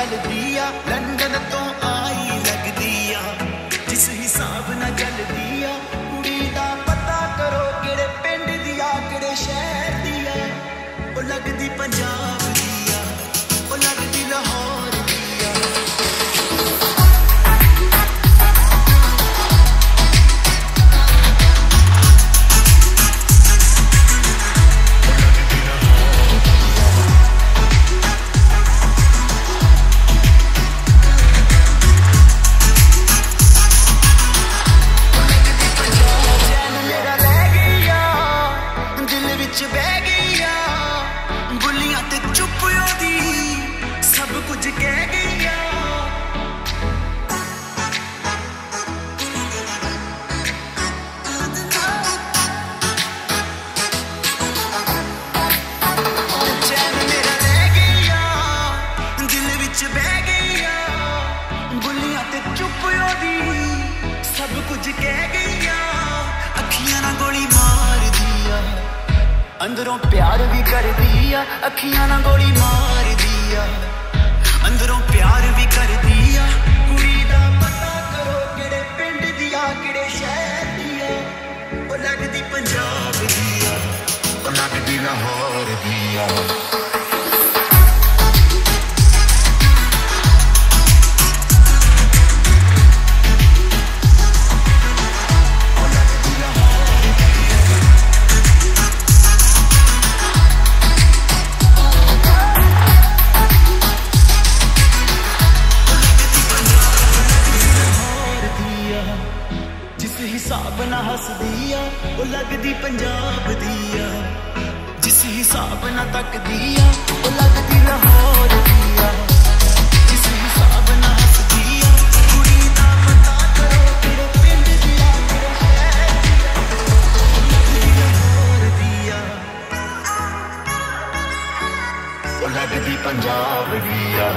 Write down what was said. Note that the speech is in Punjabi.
ਹਿਸਾਬ ਨਾਲ ਅੰਦਰੋਂ ਪਿਆਰ ਵੀ ਕਰਦੀ ਆ, ਅੱਖੀਆਂ ਨਾਲ ਗੋਲੀ ਮਾਰਦੀ ਆ। ਅੰਦਰੋਂ ਪਿਆਰ ਵੀ ਕਰਦੀ ਆ, ਕੁੜੀ ਦਾ ਪਤਾ ਕਰੋ ਕਿਹੜੇ ਪਿੰਡ ਦੀ ਆ, ਕਿਹੜੇ ਸ਼ਹਿਰ ਦੀ ਆ। ਉਹ ਲੱਗਦੀ ਪੰਜਾਬ ਦੀ ਆ, ਉਹ ਲੱਗਦੀ ਲਾਹੌਰ ਦੀ ਆ। ਜਿਸ ਹਿਸਾਬ ਨਾਲ ਹੱਸਦੀ ਆ ਉਹ ਲੱਗਦੀ ਪੰਜਾਬ ਦੀ ਆ ਜਿਸ ਹਿਸਾਬ ਨਾਲ ਤੱਕਦੀ ਆ ਉਹ ਲੱਗਦੀ ਲਾਹੌਰ ਦੀ ਆ ਜਿਸ ਹਿਸਾਬ ਨਾਲ ਹੱਸਦੀ ਆ ਕੁੜੀ ਦਾ ਪਤਾ ਕਰੋ ਕਿਹੜੇ ਪਿੰਡ ਦੀ ਆ ਕਿਹੜੇ ਸ਼ਹਿਰ ਦੀ ਆ ਲੱਗਦੀ ਲਾਹੌਰ ਦੀ ਆ ਉਹ ਲੱਗਦੀ ਪੰਜਾਬ ਦੀ ਆ